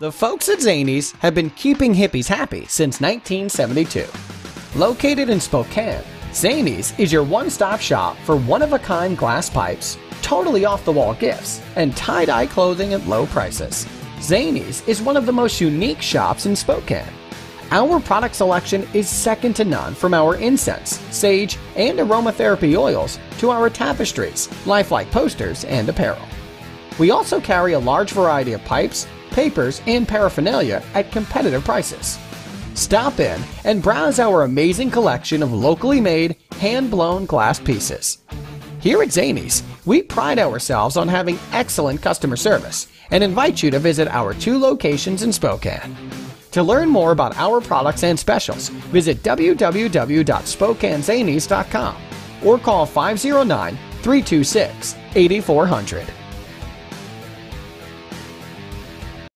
The folks at Zanies have been keeping hippies happy since 1972. Located in Spokane, Zanies is your one stop shop for one of a kind glass pipes, totally off the wall gifts, and tie dye clothing at low prices. Zanies is one of the most unique shops in Spokane. Our product selection is second to none from our incense, sage, and aromatherapy oils to our tapestries, lifelike posters, and apparel. We also carry a large variety of pipes, papers, and paraphernalia at competitive prices. Stop in and browse our amazing collection of locally made, hand blown glass pieces. Here at Zanies, we pride ourselves on having excellent customer service and invite you to visit our two locations in Spokane. To learn more about our products and specials, visit www.spokanezanies.com or call 509 326 8400.